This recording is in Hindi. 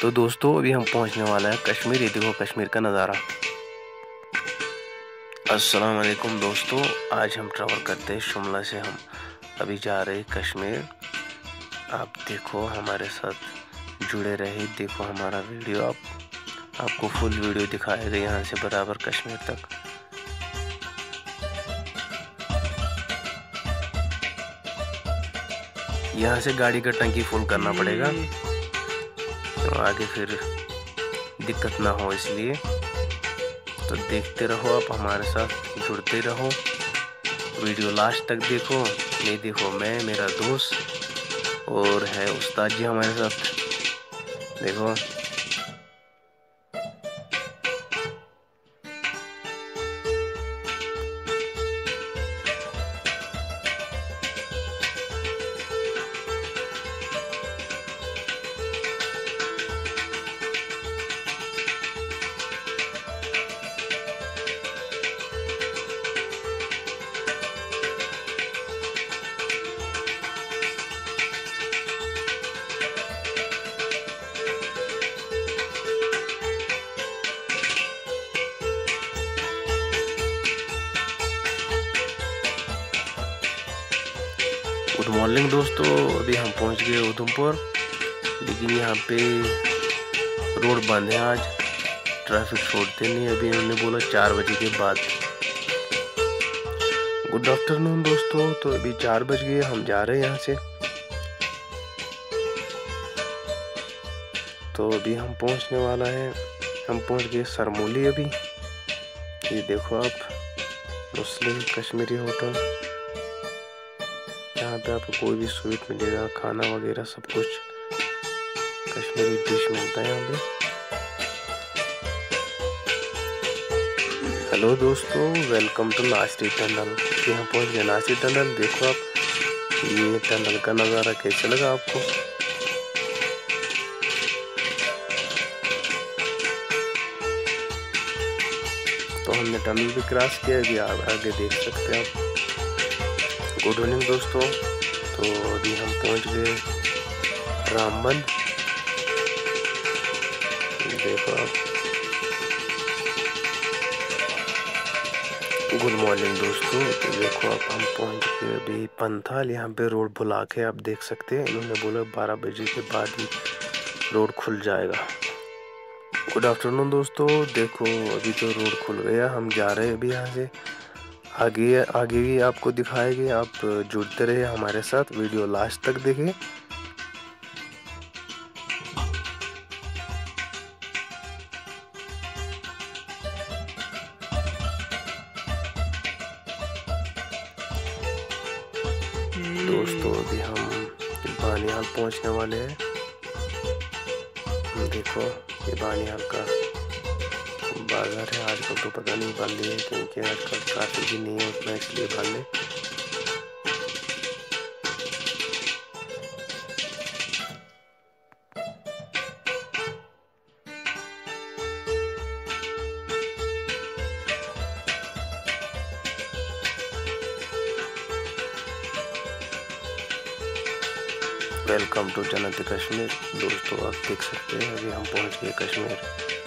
तो दोस्तों, अभी हम पहुँचने वाला है कश्मीर। ये देखो कश्मीर का नज़ारा। अस्सलाम वालेकुम दोस्तों, आज हम ट्रैवल करते हैं शिमला से। हम अभी जा रहे कश्मीर। आप देखो हमारे साथ जुड़े रहे, देखो हमारा वीडियो। आप, आपको फुल वीडियो दिखाएगा यहाँ से बराबर कश्मीर तक। यहाँ से गाड़ी का टंकी फुल करना पड़ेगा। तो आगे फिर दिक्कत ना हो इसलिए। तो देखते रहो आप हमारे साथ, जुड़ते रहो। वीडियो लास्ट तक देखो ये देखो मैं, मेरा दोस्त और है उस्ताद जी हमारे साथ। देखो। गुड मॉर्निंग दोस्तों। अभी हम पहुँच गए उधमपुर, लेकिन यहाँ पे रोड बंद है आज। ट्रैफ़िक छोड़ते नहीं अभी उन्होंने बोला चार बजे के बाद। गुड आफ्टरनून दोस्तों। तो अभी चार बज गए, हम जा रहे हैं यहाँ से। तो अभी हम पहुँचने वाला है। हम पहुँच गए सरमोली अभी। ये देखो आप, मुस्लिम कश्मीरी होटल। यहाँ पे आपको कोई भी स्वीट मिलेगा, खाना वगैरह सब कुछ, कश्मीरी डिश मिलता है यहाँ पे। हेलो दोस्तों, वेलकम टू नाश्ती टनल। यहाँ पहुँच गए नाश्ती टनल। देखो आप, ये टनल का नज़ारा कैसे लगा आपको? तो हमने टनल भी क्रॉस किया आगे देख सकते हैं आप। गुड इवनिंग दोस्तों। तो अभी हम पहुँच गए रामबन देखो आप। गुड मॉर्निंग दोस्तों। तो देखो आप, हम पहुँच गए अभी पंथाल। यहाँ पे रोड बुला के आप देख सकते हैं। इन्होंने बोला बारह बजे के बाद ही रोड खुल जाएगा। गुड आफ्टरनून दोस्तों। देखो, अभी तो रोड खुल गया। हम जा रहे हैं अभी यहाँ से। आगे आगे भी आपको दिखाएँगे। आप जुड़ते रहे हमारे साथ। वीडियो लास्ट तक देखें। दोस्तों, अभी हम बानियाल पहुँचने वाले हैं। देखो ये बानियाल का बाज़ार है, आजकल तो पता नहीं बंद है क्योंकि आजकल ट्रैफ़िक भी नहीं है उतना, इसलिए बंद है वेलकम टू जन्नत कश्मीर दोस्तों, आप देख सकते हैं, अभी हम पहुँच गए कश्मीर।